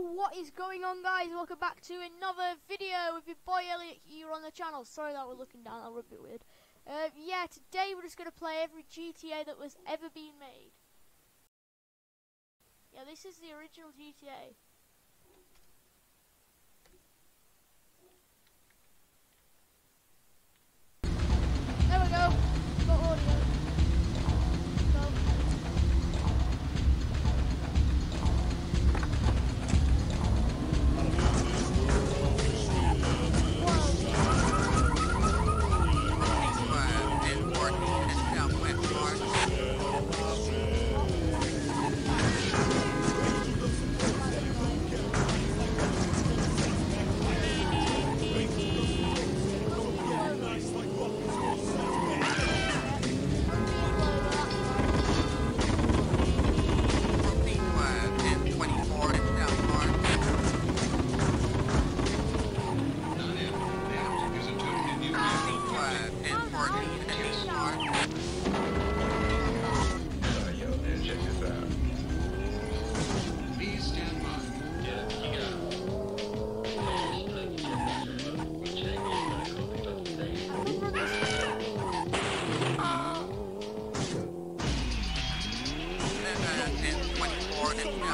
what is going on guys? Welcome back to another video with your boy Elliot here on the channel. Sorry that we're looking down, that was a bit weird. Uh, yeah, today we're just going to play every GTA that was ever been made. Yeah, this is the original GTA.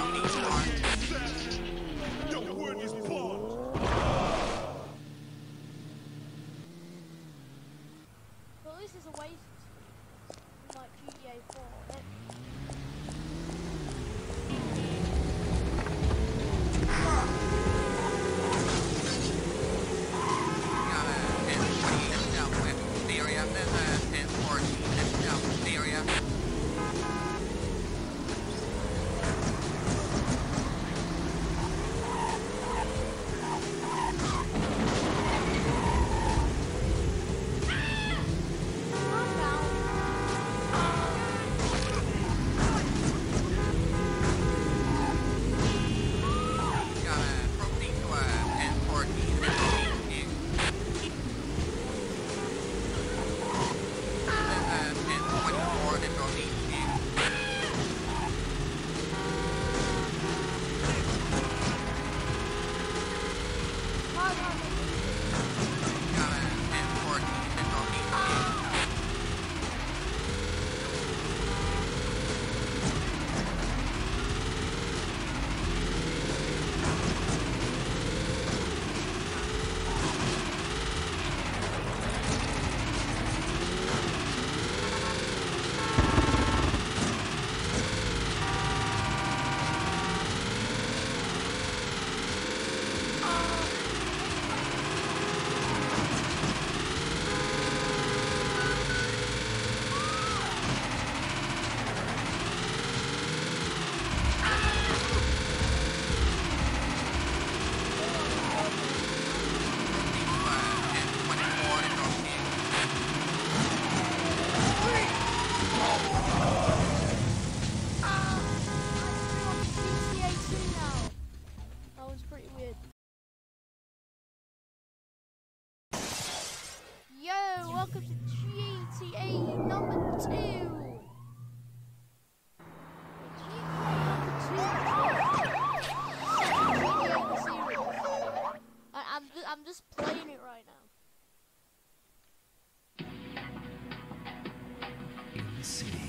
Well, Yo, welcome to GTA number 2. GTA number 2. I, I'm, I'm just playing it right now. In the city,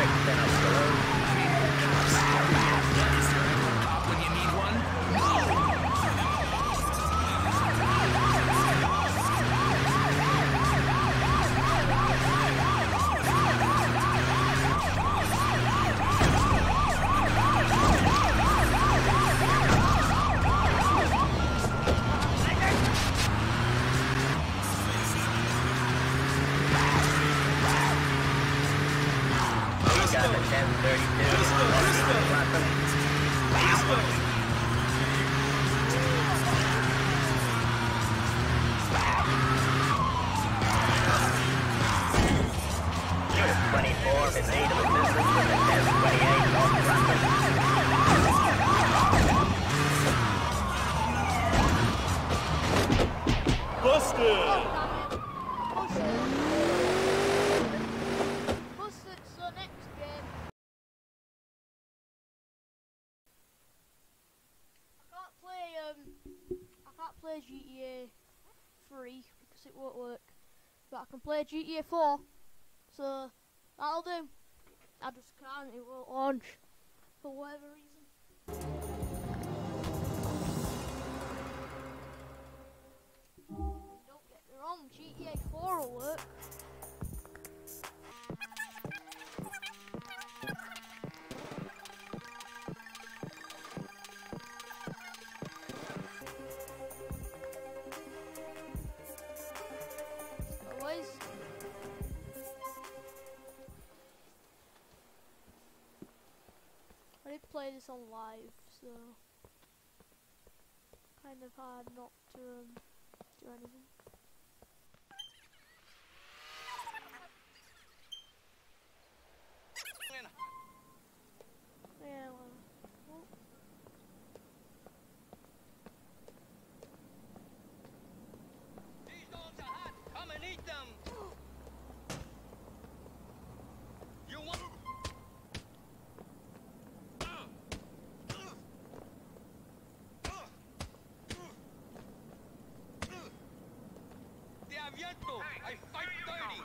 Pop play GTA 3 because it won't work. But I can play GTA 4. So, that'll do. I just can't, it won't launch. For whatever reason. Play this on live, so kind of hard not to um, do anything. Te aviento. I fight dirty.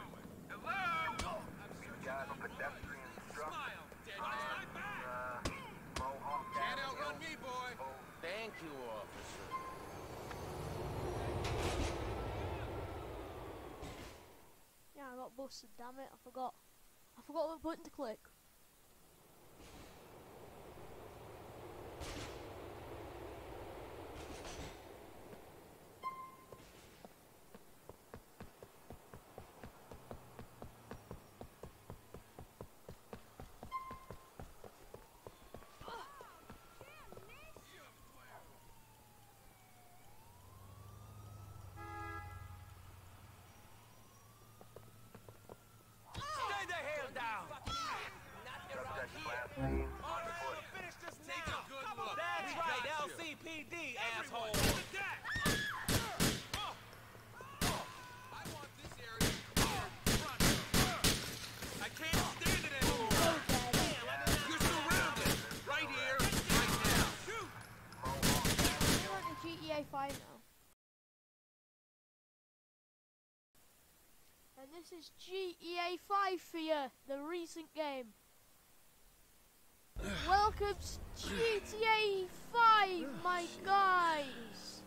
Can't outrun me, boy. Thank you, officer. yeah, I got busted. Damn it! I forgot. I forgot what button to click. Stay the hell down. Not around here. Take a good look. That's We right, got you. LCPD, asshole. I want this area front. I can't stand it anymore. You're surrounded. Right here, right now. Shoot! We're on the GTA 5 now. And this is GTA 5 for you, the recent game. Welcome to GTA 5, my guys.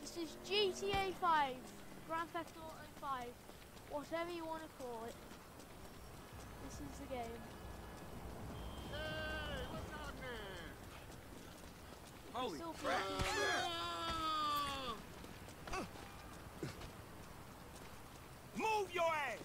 This is GTA 5, Grand Theft Auto 5, whatever you want to call it. This is the game. Hey, what's happening? Holy crap. Your ass.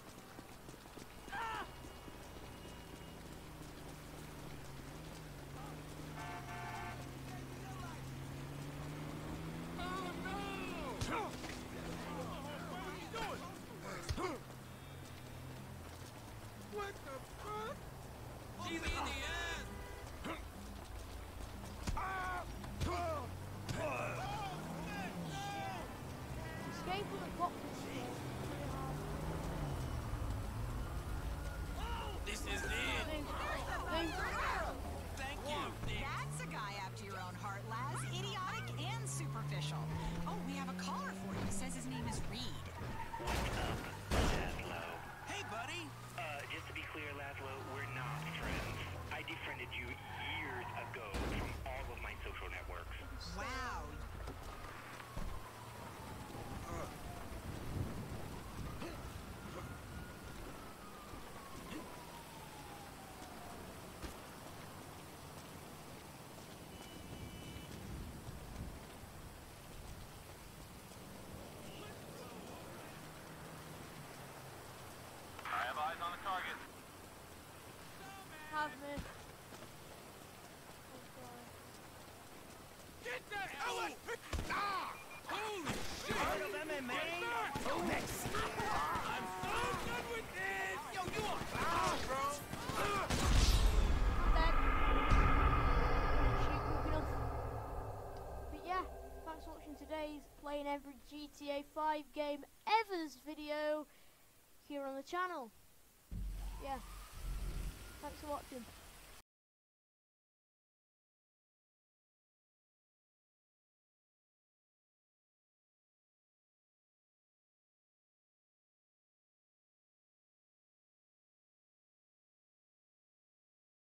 What the fuck? See me in the ass. Escape from the cop. This is it. Thank you. That's a guy after your own heart, Laz. Idiotic and superficial. Oh, we have a caller for you. Says his name is Reed. Hey, buddy. Uh, just to be clear, Lazlow, we're have me. Get the hell out! Ah! Holy shit! Heard of MMA? Next. I'm so done with this! Yo, you a clown, bro! Dead. Shoot quick enough. But yeah, thanks for watching today's playing every GTA 5 game ever's video here on the channel. Yeah. Thanks for watching.